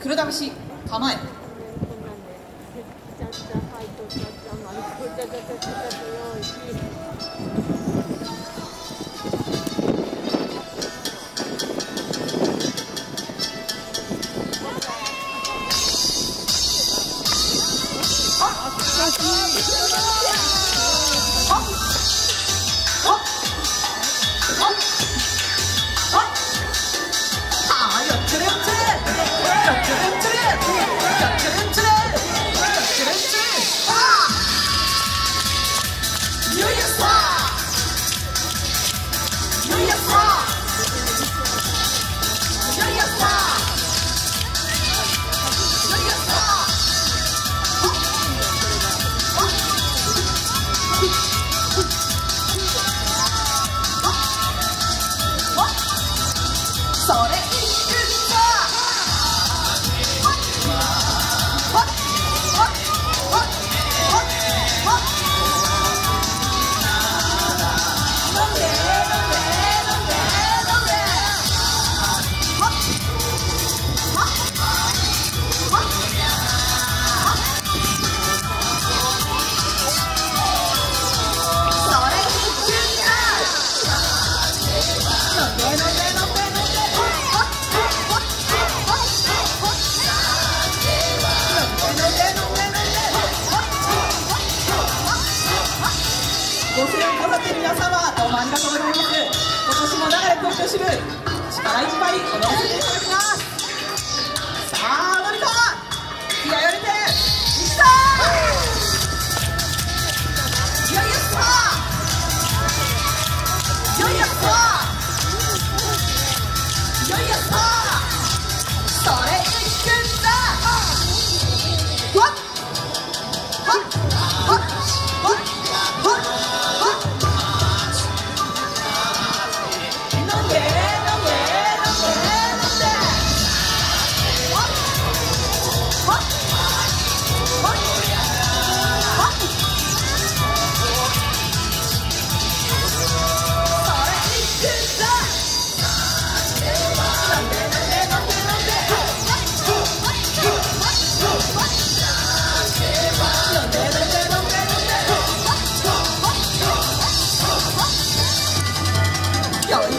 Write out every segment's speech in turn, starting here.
黒田節構え。あっ声援くださって皆様どうもありがとうございます。今年も流れ東京支部力いっぱい踊らせていただきます。さあよ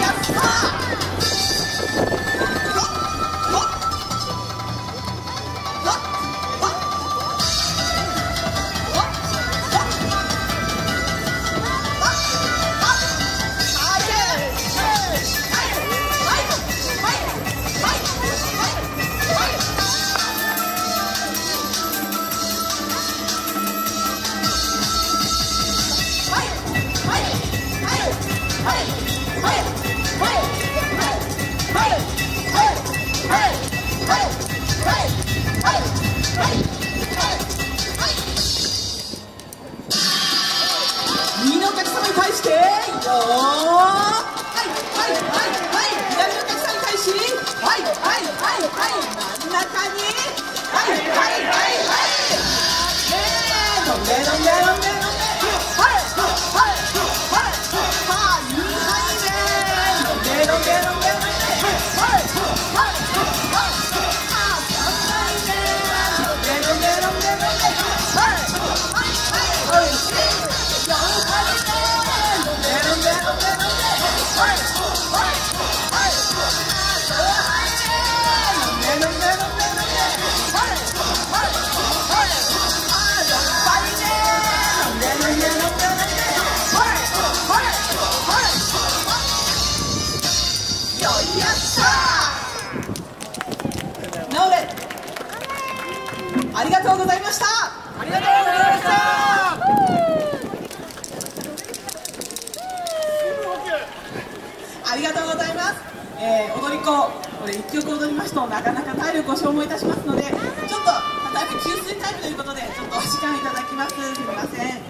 やしさはいはいはいはい。左のお客様に対し。はいはいはいはい真ん中にはい。はいはいはい。ねえ飲んで飲んで飲んで。ありがとうございました。ありがとうございました。ありがとうございます、えー、踊り子これ1曲踊りますとなかなか体力を消耗いたしますのでちょっとタイム給水タイムということでちょっとお時間いただきます。すみません